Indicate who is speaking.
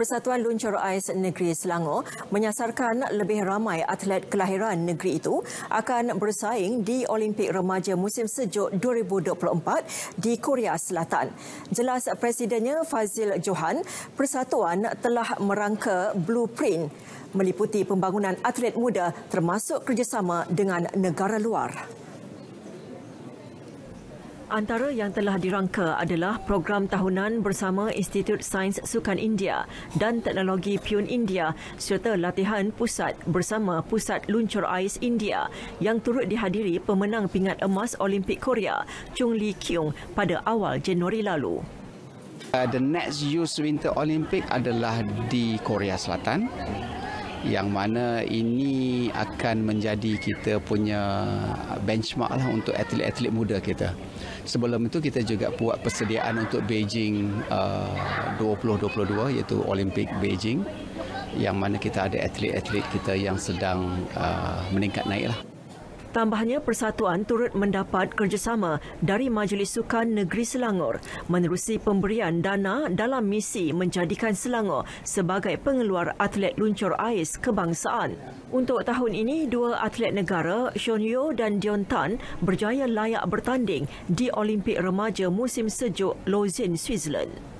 Speaker 1: Persatuan Luncur Ais Negeri Selangor menyasarkan lebih ramai atlet kelahiran negeri itu akan bersaing di Olimpik Remaja Musim Sejuk 2024 di Korea Selatan. Jelas Presidennya Fazil Johan, persatuan telah merangka blueprint meliputi pembangunan atlet muda termasuk kerjasama dengan negara luar. Antara yang telah dirangka adalah program tahunan bersama Institut Sains Sukan India dan Teknologi Piun India serta latihan pusat bersama Pusat Luncur Ais India yang turut dihadiri pemenang pingat emas Olimpik Korea Chung Lee Kyung pada awal Januari lalu.
Speaker 2: Uh, the next Youth Winter Olympic adalah di Korea Selatan yang mana ini akan menjadi kita punya benchmark lah untuk atlet-atlet muda kita. Sebelum itu kita juga buat persediaan untuk Beijing uh, 2022 iaitu Olimpik Beijing yang mana kita ada atlet-atlet kita yang sedang uh, meningkat naik lah.
Speaker 1: Tambahnya, persatuan turut mendapat kerjasama dari Majlis Sukan Negeri Selangor menerusi pemberian dana dalam misi menjadikan Selangor sebagai pengeluar atlet luncur ais kebangsaan. Untuk tahun ini, dua atlet negara, Sean Yeo dan Dion Tan, berjaya layak bertanding di Olimpik Remaja Musim Sejuk Lausanne, Switzerland.